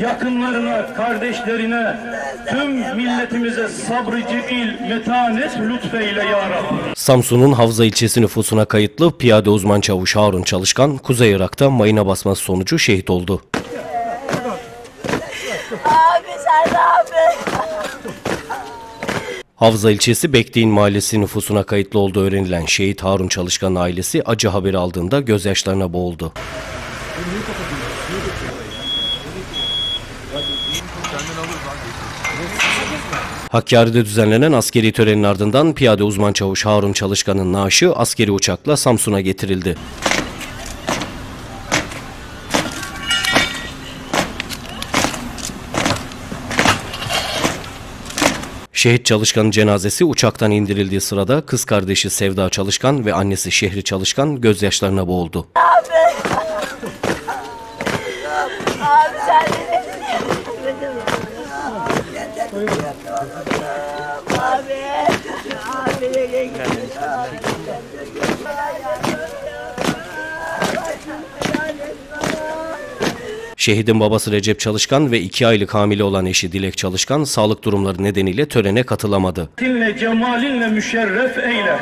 yakınlarına, kardeşlerine, tüm milletimize sabrı cemil, metanet lütfeyle ya Rabbi. Samsun'un Havza ilçesi nüfusuna kayıtlı piyade uzman çavuş Harun Çalışkan, Kuzey Irak'ta mayına basması sonucu şehit oldu. Abi sen abi. Havza ilçesi Bektiğin mahallesi nüfusuna kayıtlı olduğu öğrenilen şehit Harun Çalışkan'ın ailesi acı haberi aldığında gözyaşlarına boğuldu. Hakkari'de düzenlenen askeri törenin ardından piyade uzman çavuş Harun Çalışkan'ın naaşı askeri uçakla Samsun'a getirildi. Şehit Çalışkan'ın cenazesi uçaktan indirildiği sırada kız kardeşi Sevda Çalışkan ve annesi Şehri Çalışkan gözyaşlarına boğuldu. Abi. Abi sen Şehidin babası Recep Çalışkan ve iki aylık hamile olan eşi Dilek Çalışkan sağlık durumları nedeniyle törene katılamadı. Dinle cemalinle müşerref eyle.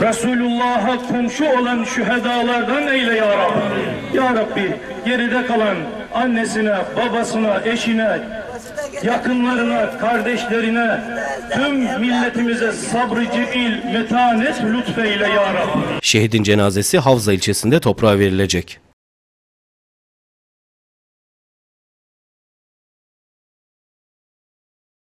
Resulullah'a komşu olan şühedalardan eyle ya Rabbi. Ya Rabbi geride kalan annesine, babasına, eşine, yakınlarına, kardeşlerine, tüm milletimize sabrı cemil, metanet lütfeyle ya Rabbi. Şehidin cenazesi Havza ilçesinde toprağa verilecek.